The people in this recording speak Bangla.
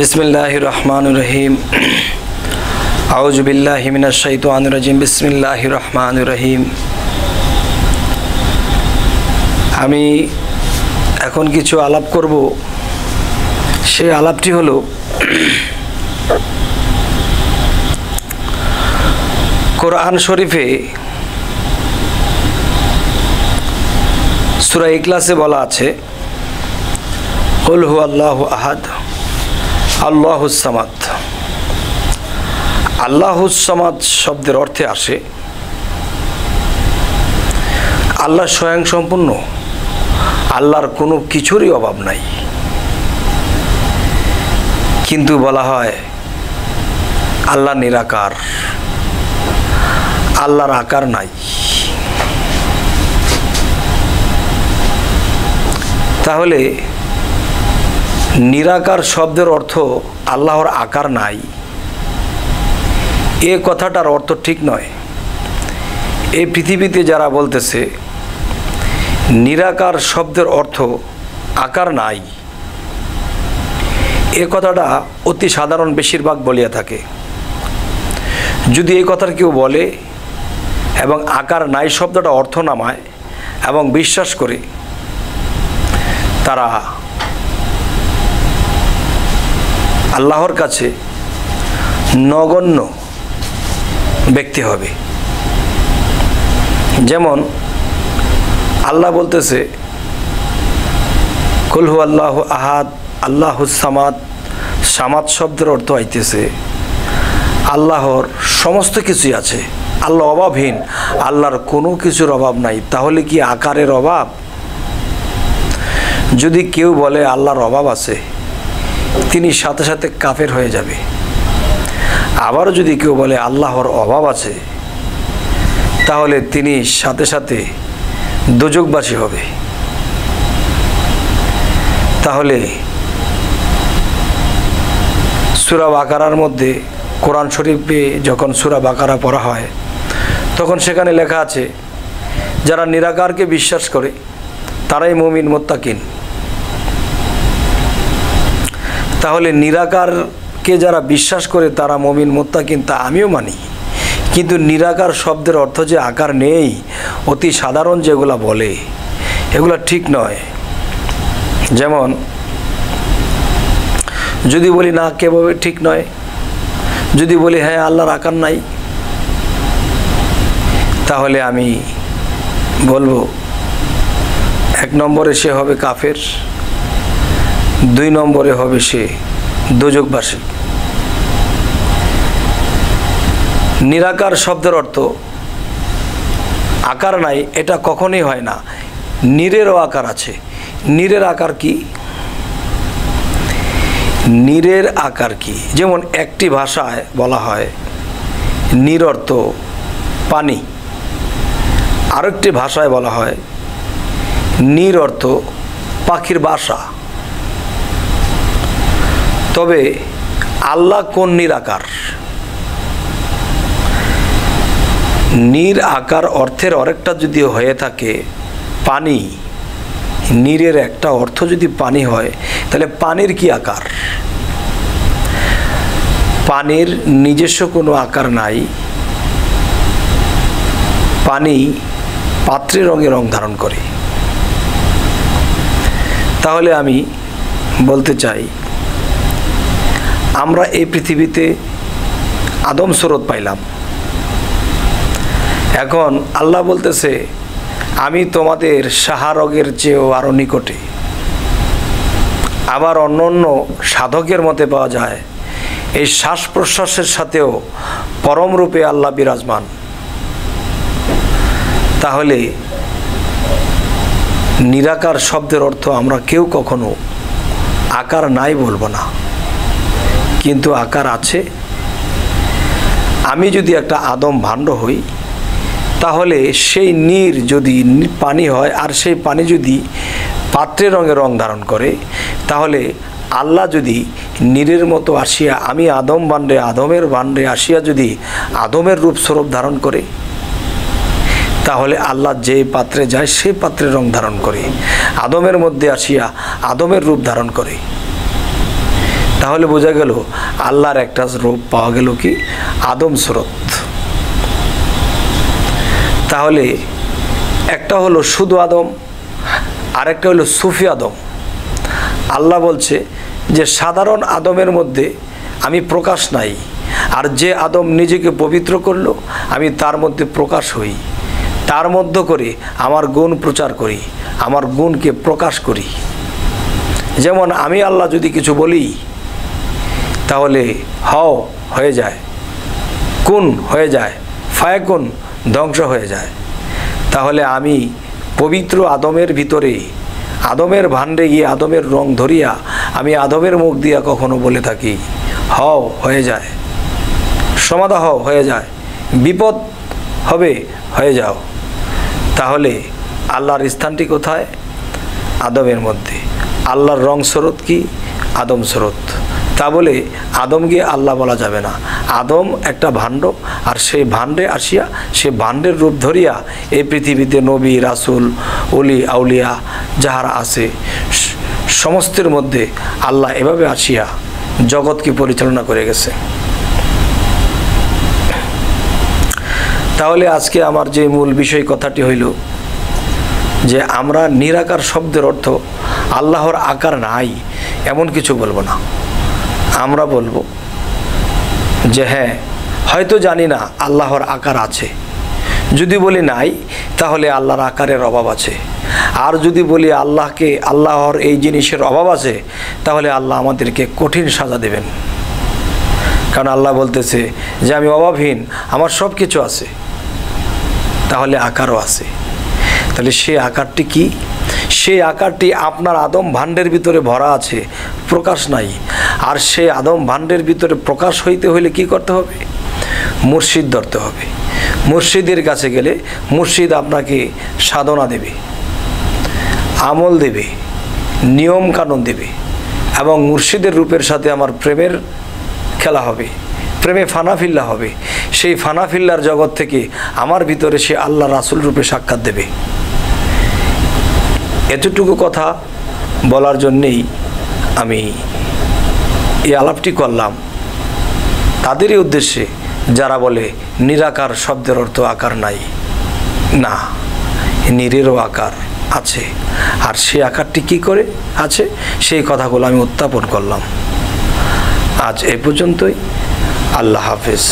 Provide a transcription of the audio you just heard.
বিসমিল্লাহ রহমান রহিম আউজবিল্লাহ মিনাশাইতান রাজিম। বিসমিল্লাহ রহমান রহিম আমি এখন কিছু আলাপ করব। সেই আলাপটি হলো, কোরআন শরীফে সুরা ইকলাসে বলা আছে হুল হু আল্লাহ আহাদ। আল্লাহুসামাদ আল্লাহুসামাদ শব্দের অর্থে আসে, আল্লাহ স্বয়ং সম্পূর্ণ আল্লাহর কোনো কিছুরই অভাব নাই। কিন্তু বলা হয়, আল্লাহ নিরাকার, আল্লাহর আকার নাই। তাহলে নিরাকার শব্দের অর্থ আল্লাহর আকার নাই। এ কথাটার অর্থ ঠিক নয়। এই পৃথিবীতে যারা বলতেছে, নিরাকার শব্দের অর্থ আকার নাই, এ কথাটা অতি সাধারণ বেশিরভাগ বলিয়া থাকে। যদি এই কথার কেউ বলে এবং আকার নাই শব্দটা অর্থ নামায় এবং বিশ্বাস করে, তারা আল্লাহর কাছে নগণ্য ব্যক্তি হবে। যেমন আল্লাহ বলতেছে কুলহু আল্লাহ আহাদ আল্লাহ সামাদ। সামাদ শব্দের অর্থ আইতেছে, আল্লাহর সমস্ত কিছুই আছে, আল্লাহ অভাবহীন, আল্লাহর কোনো কিছুর অভাব নাই। তাহলে কি আকারের অভাব? যদি কেউ বলে, আল্লাহর অভাব আছে তিনি সাথে সাথে কাফের হয়ে যাবে। আবারও যদি কেউ বলে আল্লাহর অভাব আছে, তাহলে তিনি সাথে সাথে দুযোগবাসী হবে। তাহলে সুরা বাকারার মধ্যে কোরআন শরীফে যখন সুরা বাকারা পড়া হয়, তখন সেখানে লেখা আছে, যারা নিরাকারকে বিশ্বাস করে, তারাই মমিন, মোত্তাকিন। তাহলে নিরাকারকে যারা বিশ্বাস করে তারা মমিন, মোত্তাকিন, তা আমিও মানি। কিন্তু নিরাকার শব্দের অর্থ যে আকার নেই, অতি সাধারণ যেগুলা বলে, এগুলো ঠিক নয়। যেমন, যদি বলি না কেভাবে ঠিক নয়। যদি বলি হ্যাঁ আল্লাহর আকার নাই, তাহলে আমি বলব, এক নম্বরে সে হবে কাফের। দুই নম্বরে হবে সে দুযোগবাসী। নিরাকার শব্দের অর্থ, আকার নাই, এটা কখনোই হয় না। নীরেরও আকার আছে। নীরের আকার কি? নীরের আকার কি? যেমন একটি ভাষায় বলা হয়, নীর অর্থ পানি। আরেকটি ভাষায় বলা হয়, নীর অর্থ পাখির বাসা। তবে আল্লাহ কোন নিরাকার নির আকার অর্থের আরেকটা যদি হয়ে থাকে পানি, নীরের একটা অর্থ যদি পানি হয়, তাহলে পানির কি আকার? পানির নিজস্ব কোনো আকার নাই। পানি পাত্রে রঙে রং ধারণ করে। তাহলে আমি বলতে চাই আমরা এই পৃথিবীতে আদম স্রোত পাইলাম। এখন আল্লাহ বলতেছে, আমি তোমাদের সাহারগের চেয়েও আরও নিকটে। আবার অন্য অন্য সাধকের মতে পাওয়া যায়, এই শ্বাস প্রশ্বাসের সাথেও পরম রূপে আল্লাহ বিরাজমান। তাহলে নিরাকার শব্দের অর্থ আমরা কেউ কখনো আকার নাই বলব না। কিন্তু আকার আছে। আমি যদি একটা আদম ভাণ্ড হই, তাহলে সেই নীর যদি পানি হয় আর সেই পানি যদি পাত্রের রঙে রং ধারণ করে, তাহলে আল্লাহ যদি নীরের মতো আসিয়া, আমি আদম বান্ডে আদমের বান্ডে আসিয়া যদি আদমের রূপ স্বরূপ ধারণ করে, তাহলে আল্লাহ যে পাত্রে যায় সেই পাত্রের রং ধারণ করে। আদমের মধ্যে আসিয়া আদমের রূপ ধারণ করে। তাহলে বোঝা গেল আল্লাহর একটা রূপ পাওয়া গেল কি? আদম স্রোত। তাহলে একটা হলো শুধু আদম, আরেকটা হলো সুফি আদম। আল্লাহ বলছে যে সাধারণ আদমের মধ্যে আমি প্রকাশ নাই, আর যে আদম নিজেকে পবিত্র করল, আমি তার মধ্যে প্রকাশ হই। তার মধ্য করে আমার গুণ প্রচার করি, আমার গুণকে প্রকাশ করি। যেমন আমি আল্লাহ যদি কিছু বলি তাহলে হও হয়ে যায়, কুন হয়ে যায়, ফায়কুন ধ্বংস হয়ে যায়। তাহলে আমি পবিত্র আদমের ভিতরে, আদমের ভাণ্ডে গিয়ে আদমের রং ধরিয়া, আমি আদমের মুখ দিয়া কখনো বলে থাকি, হও হয়ে যায়। সমাধা হও হয়ে যায়, বিপদ হবে, হয়ে যাও। তাহলে আল্লাহর স্থানটি কোথায়? আদমের মধ্যে। আল্লাহর রং স্রোত কি? আদম স্রোত। তা বলে আদমকে আল্লাহ বলা যাবে না। আদম একটা ভাণ্ড, আর সেই ভাণ্ডে আসিয়া, সে ভাণ্ডের রূপ ধরিয়া এই পৃথিবীতে নবী, রাসুল অলি আউলিয়া যাহারা আছে সমস্তের মধ্যে আল্লাহ এভাবে আসিয়া জগৎকে পরিচালনা করে গেছে। তাহলে আজকে আমার যে মূল বিষয় কথাটি হইল যে আমরা নিরাকার শব্দের অর্থ আল্লাহর আকার নাই, এমন কিছু বলব না। আমরা বলব যে হ্যাঁ হয়তো জানি না আল্লাহর আকার আছে। যদি বলি নাই, তাহলে আল্লাহর আকারের অভাব আছে। আর যদি বলি আল্লাহকে, আল্লাহর এই জিনিসের অভাব আছে, তাহলে আল্লাহ আমাদেরকে কঠিন সাজা দেবেন। কারণ আল্লাহ বলতেছে যে, আমি অভাবহীন, আমার সব কিছু আছে। তাহলে আকারও আছে। তাহলে সেই আকারটি কি? সেই আকারটি আপনার আদম ভাণ্ডের ভিতরে ভরা আছে, প্রকাশ নাই। আর সেই আদম ভাণ্ডের ভিতরে প্রকাশ হইতে হইলে কি করতে হবে? মুর্শিদ ধরতে হবে। মুর্শিদের কাছে গেলে মুর্শিদ আপনাকে সাধনা দেবে, আমল দেবে, নিয়ম কানুন দেবে এবং মুর্শিদের রূপের সাথে আমার প্রেমের খেলা হবে, প্রেমে ফানাফিল্লা হবে। সেই ফানাফিল্লার জগৎ থেকে আমার ভিতরে সে আল্লাহ রাসুল রূপে সাক্ষাৎ দেবে। এতটুকু কথা বলার জন্যেই আমি এই আলাপটি করলাম। তাদেরই উদ্দেশ্যে যারা বলে, নিরাকার শব্দের অর্থ আকার নাই। না, নিরেরও আকার আছে। আর সে আকারটি কি করে? আছে, সেই কথাগুলো আমি উত্থাপন করলাম। আজ এ পর্যন্তই। আল্লাহ হাফেজ।